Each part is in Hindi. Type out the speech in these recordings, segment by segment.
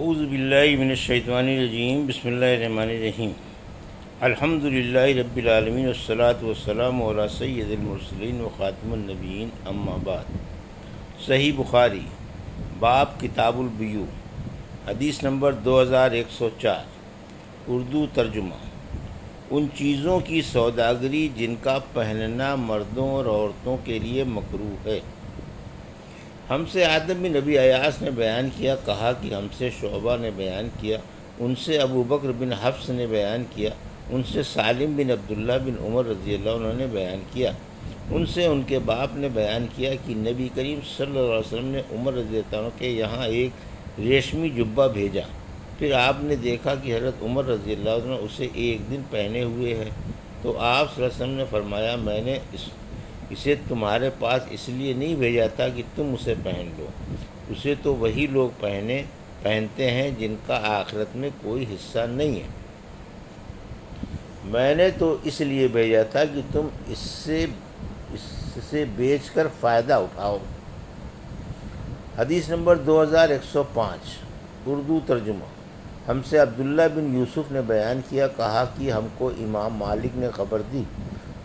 उज़बिल्लिमिनशैतवानरजीम बसमीम अल्हम्दुलिल्लाह रब्बिल आलमीन वस्सलातु वस्सलामु अला सय्यिदिल मुरसलीन व ख़ातिमुन नबिय्यीन अम्मा बाद सही बुखारी बाब किताबुल बियू हदीस नंबर 2104 उर्दू तर्जुमा उन चीज़ों की सौदागरी जिनका पहनना मर्दों और औरतों के लिए मकरू है। हमसे आदम बिन नबी अयास ने बयान किया, कहा कि हमसे शोबा ने बयान किया, उनसे अबू बकर बिन हफ्स ने बयान किया, उनसे सालिम बिन अब्दुल्ला बिन उमर रज़ी अल्लाह ने बयान किया। उनसे उनके बाप ने बयान किया कि नबी करीम सल्लल्लाहु अलैहि वसल्लम ने उमर रज़ी के यहाँ एक रेशमी जुब्बा भेजा। फिर आपने देखा कि हज़रत उमर रज़ी उसे एक दिन पहने हुए है। तो आप ने फरमाया, मैंने इस इसे तुम्हारे पास इसलिए नहीं भेजा था कि तुम उसे पहन लो। उसे तो वही लोग पहने, पहनते हैं जिनका आखिरत में कोई हिस्सा नहीं है। मैंने तो इसलिए भेजा था कि तुम इससे इससे बेचकर फ़ायदा उठाओ। हदीस नंबर 2105 उर्दू तर्जुमा। हमसे अब्दुल्ला बिन यूसुफ ने बयान किया, कहा कि हमको इमाम मालिक ने खबर दी।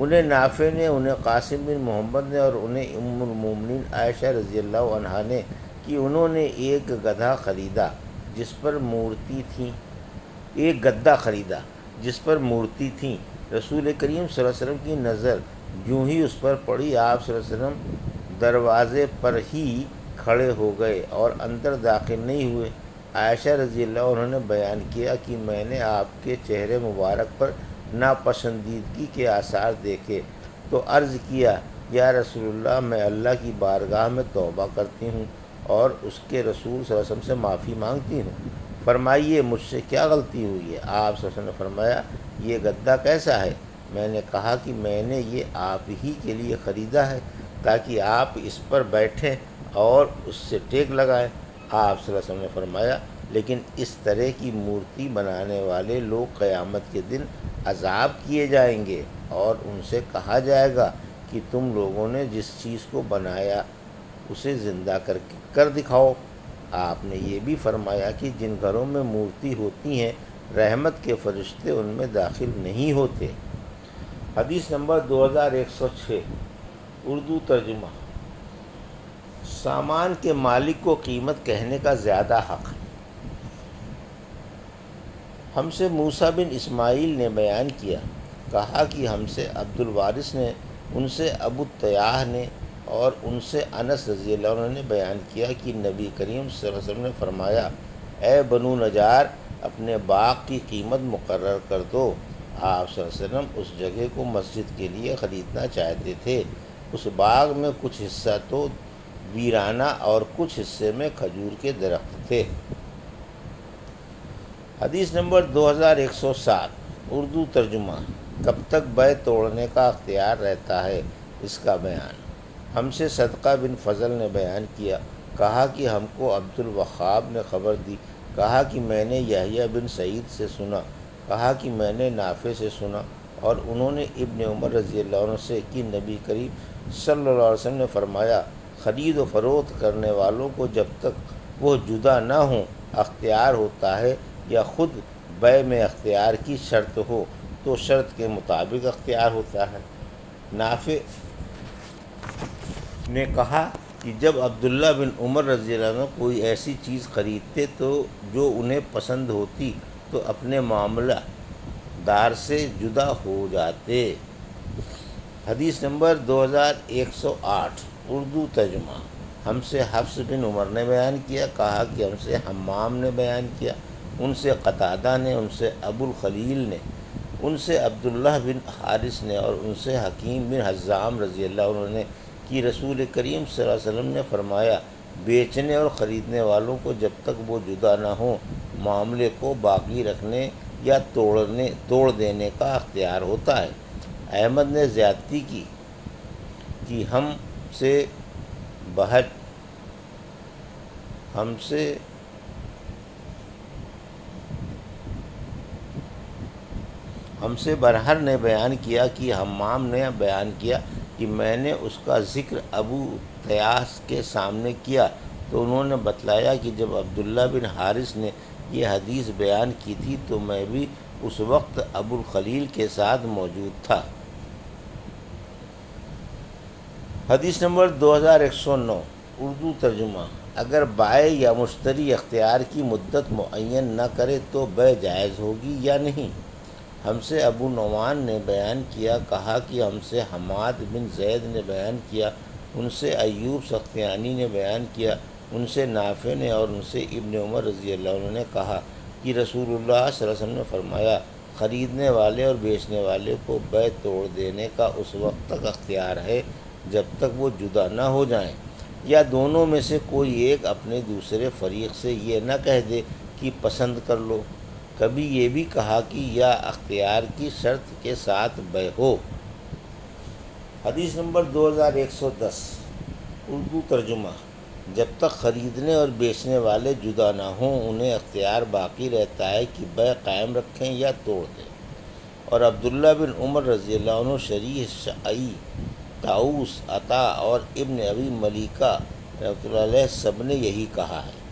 उन्हें नाफे ने, उन्हें कासिम बिन मोहम्मद ने और उन्हें उम्मिन आयशा रज़ी अल्लाह ने कि उन्होंने एक गधा ख़रीदा जिस पर मूर्ति थी। एक गद्दा ख़रीदा जिस पर मूर्ति थी। रसूल करीम वसल्लम की नज़र यूँ ही उस पर पड़ी। आप वसल्लम दरवाज़े पर ही खड़े हो गए और अंदर दाखिल नहीं हुए। आयशा रज़ी उन्होंने बयान किया कि मैंने आपके चेहरे मुबारक पर नापसंदीदगी के आसार देखे तो अर्ज़ किया, या रसूलुल्लाह, मैं अल्लाह की बारगाह में तौबा करती हूँ और उसके रसूल वसम से माफ़ी मांगती हूँ। फरमाइए, मुझसे क्या गलती हुई है? आप वसम ने फरमाया, ये गद्दा कैसा है? मैंने कहा कि मैंने ये आप ही के लिए ख़रीदा है, ताकि आप इस पर बैठें और उससे टेक लगाएँ। आप वसम ने फरमाया, लेकिन इस तरह की मूर्ति बनाने वाले लोग क़यामत के दिन अजाब किए जाएँगे और उनसे कहा जाएगा कि तुम लोगों ने जिस चीज़ को बनाया, उसे ज़िंदा कर कर दिखाओ। आपने ये भी फरमाया कि जिन घरों में मूर्ति होती हैं, रहमत के फरिश्ते उनमें दाखिल नहीं होते। हदीस नंबर 2106 उर्दू तर्जुमा। सामान के मालिक को कीमत कहने का ज़्यादा हक़ है। हमसे मूसा बिन इस्माइल ने बयान किया, कहा कि हमसे अब्दुल वारिस ने, उनसे अबू तयाह ने और उनसे अनस रज़ी ने बयान किया कि नबी करीम वसल्लम ने फरमाया ए बनु नजार, अपने बाग की कीमत मुकर कर दो। आप वसल्लम उस जगह को मस्जिद के लिए ख़रीदना चाहते थे। उस बाग में कुछ हिस्सा तो वीराना और कुछ हिस्से में खजूर के दरख्त थे। हदीस नंबर 2107 उर्दू तर्जुमा, कब तक बै तोड़ने का अख्तियार रहता है, इसका बयान। हमसे सदका बिन फजल ने बयान किया, कहा कि हमको अब्दुल वहाब ने खबर दी, कहा कि मैंने यहिया बिन सईद से सुना, कहा कि मैंने नाफे से सुना, और उन्होंने इब्न उमर रज़ी से कि नबी करीब सल्लल्लाहु अलैहि वसल्लम ने फरमाया, ख़रीद व फ़रोख्त करने वालों को जब तक वो जुदा ना हों, अख्तियार होता है या ख़ुद बै में अख्तियार की शर्त हो तो शर्त के मुताबिक अख्तियार होता है। नाफे ने कहा कि जब अब्दुल्ला बिन उमर रज़ी कोई ऐसी चीज़ ख़रीदते तो जो उन्हें पसंद होती तो अपने मामला दार से जुदा हो जाते। हदीस नंबर 2108 उर्दू तर्जुमा। हमसे हफ्स बिन उमर ने बयान किया, कहा कि हमसे हमाम ने बयान किया। उनसे कतादा ने, उनसे अबुल खलील ने, उनसे अब्दुल्ला बिन हारिस ने और उनसे हकीम बिन हज़ाम रज़ी अल्लाह उन्होंने कि रसूल करीम वसल्लम ने फरमाया, बेचने और ख़रीदने वालों को जब तक वो जुदा ना हो, मामले को बाकी रखने या तोड़ने, तोड़ देने का अख्तियार होता है। अहमद ने ज़्यादती की कि हम से बहज हमसे हमसे बरहर ने बयान किया कि हमाम ने बयान किया कि मैंने उसका ज़िक्र अबू तयास के सामने किया। तो उन्होंने बतलाया कि जब अब्दुल्ला बिन हारिस ने यह हदीस बयान की थी तो मैं भी उस वक्त अबुल खलील के साथ मौजूद था। हदीस नंबर 2109 उर्दू तर्जुमा। अगर बाय या मुश्तरी अख्तियार की मुद्दत मुन न करे तो बै जायज़ होगी या नहीं? हमसे अबू नवान ने बयान किया, कहा कि हमसे हमाद बिन जैद ने बयान किया, उनसे अयूब सख्तियानी ने बयान किया, उनसे नाफे ने और उनसे इबन उमर रज़ी ने कहा कि रसूलुल्लाह ने फरमाया, ख़रीदने वाले और बेचने वाले को बै तोड़ देने का उस वक्त तक अख्तियार है, जब तक वो जुदा ना हो जाएँ। या दोनों में से कोई एक अपने दूसरे फरीक से ये ना कह दे कि पसंद कर लो। कभी ये भी कहा कि यह अख्तियार की शर्त के साथ बै हो। हदीस नंबर 2110 उर्दू तर्जुमा। जब तक ख़रीदने और बेचने वाले जुदा ना हों, उन्हें अख्तियार बाकी रहता है कि बै कायम रखें या तोड़ दें। और अब्दुल्ला बिन उमर रज़ी अल्लाह शरी शई ताऊस अता और इब्न अबी मलिका रह सबने यही कहा है।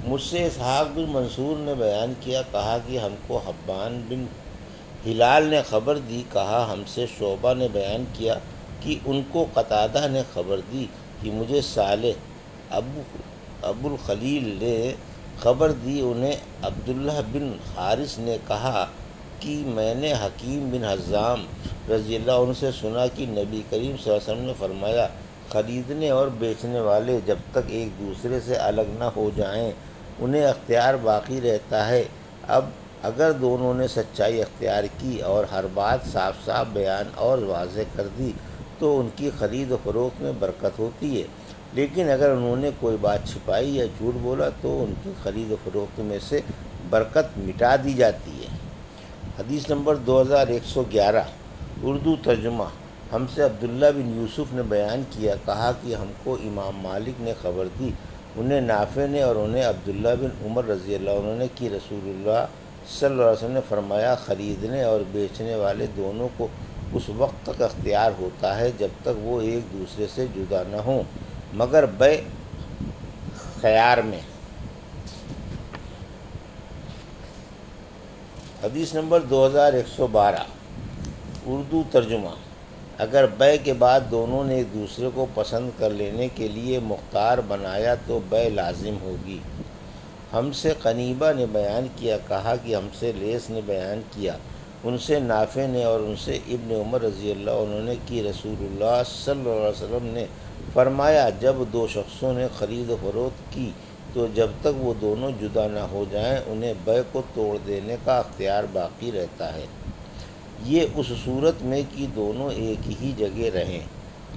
मुझसे इसहाक बिन मंसूर ने बयान किया, कहा कि हमको हब्बान बिन हिलाल ने खबर दी, कहा हमसे शोबा ने बयान किया कि उनको कतादा ने खबर दी कि मुझे साले अबू, अबुल खलील ने खबर दी। उन्हें अब्दुल्ला बिन हारिस ने कहा कि मैंने हकीम बिन हज़ाम रज़ी उनसे सुना कि नबी करीम वसल्लम ने फरमाया, ख़रीदने और बेचने वाले जब तक एक दूसरे से अलग न हो जाएँ उन्हें अख्तियार बाकी रहता है। अब अगर दोनों ने सच्चाई अख्तियार की और हर बात साफ़ साफ़ बयान और वाज कर दी तो उनकी ख़रीद फरोख में बरकत होती है। लेकिन अगर उन्होंने कोई बात छिपाई या झूठ बोला तो उनकी ख़रीद फरोख्त में से बरकत मिटा दी जाती है। हदीस नंबर 2111 उर्दू तर्जुमा। हमसे अब्दुल्ला बिन यूसुफ ने बयान किया, कहा कि हमको इमाम मालिक ने खबर दी उन्हें नाफे ने और उन्हें अब्दुल्ला बिन उमर रज़ी अल्लाह ने कि रसूलुल्लाह सल्लल्लाहु अलैहि ने फरमाया, ख़रीदने और बेचने वाले दोनों को उस वक्त तक अख्तियार होता है जब तक वो एक दूसरे से जुदा न हों। मगर बे ख्यार में। हदीस नंबर 2112 उर्दू तर्जुमा। अगर बै के बाद दोनों ने एक दूसरे को पसंद कर लेने के लिए मुख्तार बनाया तो बै लाजिम होगी। हमसे कनीबा ने बयान किया, कहा कि हमसे लेस ने बयान किया। उनसे नाफे ने और उनसे इब्न उमर रज़ी अल्लाह उन्होंने की रसूलुल्लाह सल्लल्लाहु अलैहि वसल्लम ने फरमाया, जब दो शख्सों ने ख़रीद फरोख्त की तो जब तक वो दोनों जुदा ना हो जाएँ, उन्हें बै को तोड़ देने का अख्तियार बाकी रहता है। ये उस सूरत में कि दोनों एक ही जगह रहें।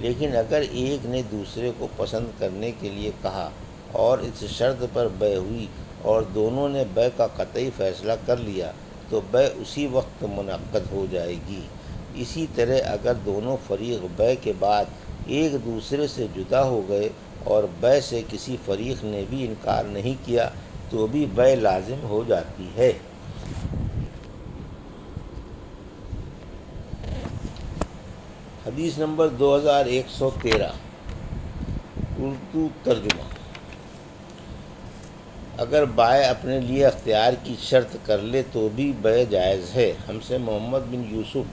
लेकिन अगर एक ने दूसरे को पसंद करने के लिए कहा और इस शर्त पर बै हुई और दोनों ने बै का कतई फ़ैसला कर लिया तो बै उसी वक्त मनक़द हो जाएगी। इसी तरह अगर दोनों फरीक बै के बाद एक दूसरे से जुदा हो गए और बै से किसी फरीक ने भी इनकार नहीं किया तो भी बै लाजिम हो जाती है। हदीस नंबर 2113 उर्दू तर्जुमा। अगर बाय अपने लिए अख्तियार की शर्त कर ले तो भी बय जायज़ है। हमसे मोहम्मद बिन यूसुफ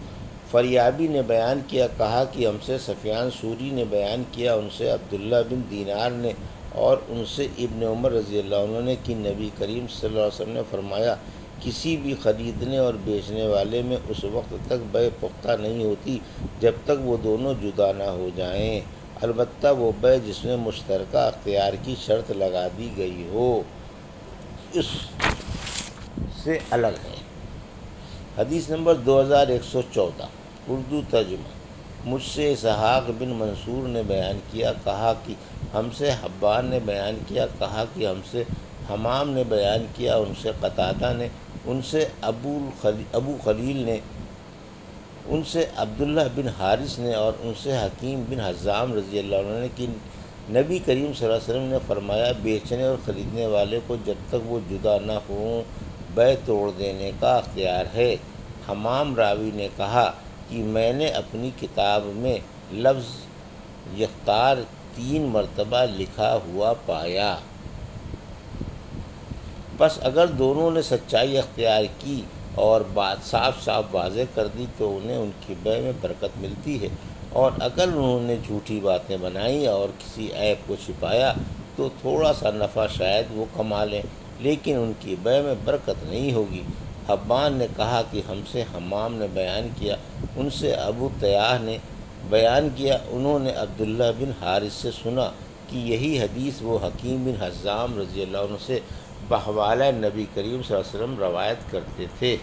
फरियाबी ने बयान किया, कहा कि हमसे सफ़ियान सूरी ने बयान किया, उनसे अब्दुल्ला बिन दीनार ने और उनसे इब्न उमर रज़ी अल्लाह ने कि नबी करीम सल्लल्लाहु अलैहि वसल्लम ने फरमाया किसी भी ख़रीदने और बेचने वाले में उस वक्त तक बय पुख्ता नहीं होती जब तक वो दोनों जुदा ना हो जाएँ। अलबत् वो बय जिसमें मुश्तरक अख्तियार की शर्त लगा दी गई हो। इस से अलग है। हदीस नंबर 2114 उर्दू तर्जुमा। मुझसे इसहाक बिन मंसूर ने बयान किया, कहा कि हमसे हब्बान ने बयान किया, कहा कि हमसे हमाम ने बयान किया, उनसे कतादा ने उनसे अबू खली, अबू खलील ने, उनसे अब्दुल्ला बिन हारिस ने और उनसे हकीम बिन हज़ाम रज़ी अल्लाह ने कि नबी करीम वसल्लम ने फरमाया, बेचने और ख़रीदने वाले को जब तक वो जुदा ना हों बै तोड़ देने का अख्तियार है। हमाम रावी ने कहा कि मैंने अपनी किताब में लफ्ज़ यख्तार तीन मरतबा लिखा हुआ पाया। बस अगर दोनों ने सच्चाई अख्तियार की और बात साफ़ साफ़ वाज कर दी तो उन्हें उनकी बय में बरकत मिलती है। और अगर उन्होंने झूठी बातें बनाई और किसी ऐप को छिपाया तो थोड़ा सा नफ़ा शायद वो कमा लें, लेकिन उनकी बय में बरकत नहीं होगी। हब्बान ने कहा कि हमसे हमाम ने बयान किया, उनसे अबू तयाह ने बयान किया। उन्होंने अब्दुल्ला बिन हारिस से सुना कि यही हदीस वो हकीम बिन हज़ाम रज़ी से बहवाला नबी करीम वसल्लम रवायत करते थे।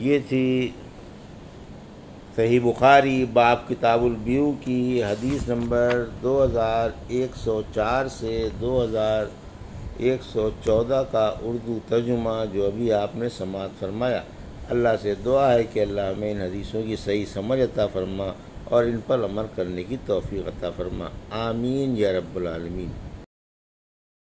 ये थी सही बुखारी, बाब किताबुलब्यू की हदीस नंबर 2104 से 2114 का उर्दू तर्जुमा जो अभी आपने समात फरमाया। अल्लाह से दुआ है कि अल्लाह हमें इन हदीसों की सही समझ अता फरमा और इन पर अमल करने की तोफ़ी अता फरमा। आमीन या रब्बुल आलमीन।